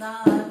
那